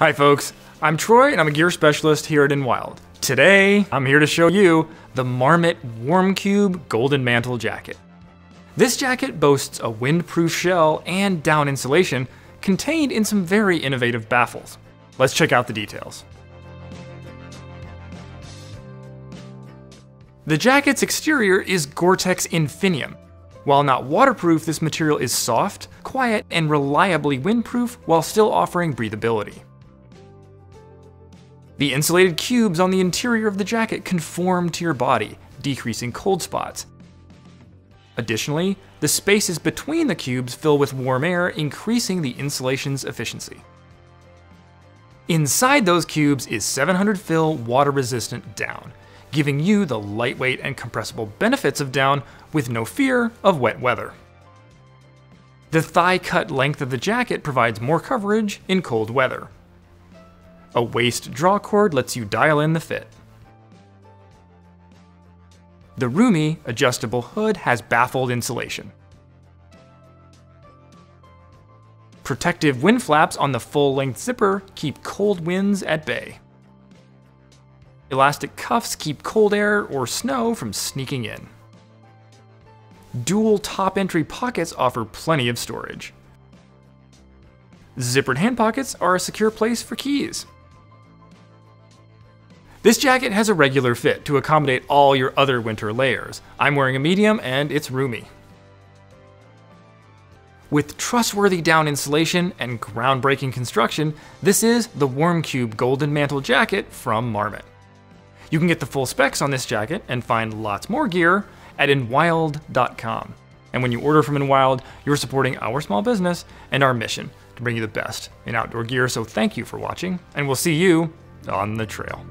Hi folks, I'm Troy and I'm a gear specialist here at Enwild. Today, I'm here to show you the Marmot WarmCube Golden Mantle Jacket. This jacket boasts a windproof shell and down insulation contained in some very innovative baffles. Let's check out the details. The jacket's exterior is Gore-Tex Infinium. While not waterproof, this material is soft, quiet, and reliably windproof while still offering breathability. The insulated cubes on the interior of the jacket conform to your body, decreasing cold spots. Additionally, the spaces between the cubes fill with warm air, increasing the insulation's efficiency. Inside those cubes is 700 fill water resistant down, giving you the lightweight and compressible benefits of down with no fear of wet weather. The thigh cut length of the jacket provides more coverage in cold weather. A waist draw cord lets you dial in the fit. The roomy, adjustable hood has baffled insulation. Protective wind flaps on the full-length zipper keep cold winds at bay. Elastic cuffs keep cold air or snow from sneaking in. Dual top entry pockets offer plenty of storage. Zippered hand pockets are a secure place for keys. This jacket has a regular fit to accommodate all your other winter layers. I'm wearing a medium and it's roomy. With trustworthy down insulation and groundbreaking construction, this is the WarmCube Golden Mantle Jacket from Marmot. You can get the full specs on this jacket and find lots more gear at enwild.com. And when you order from Enwild, you're supporting our small business and our mission to bring you the best in outdoor gear. So thank you for watching, and we'll see you on the trail.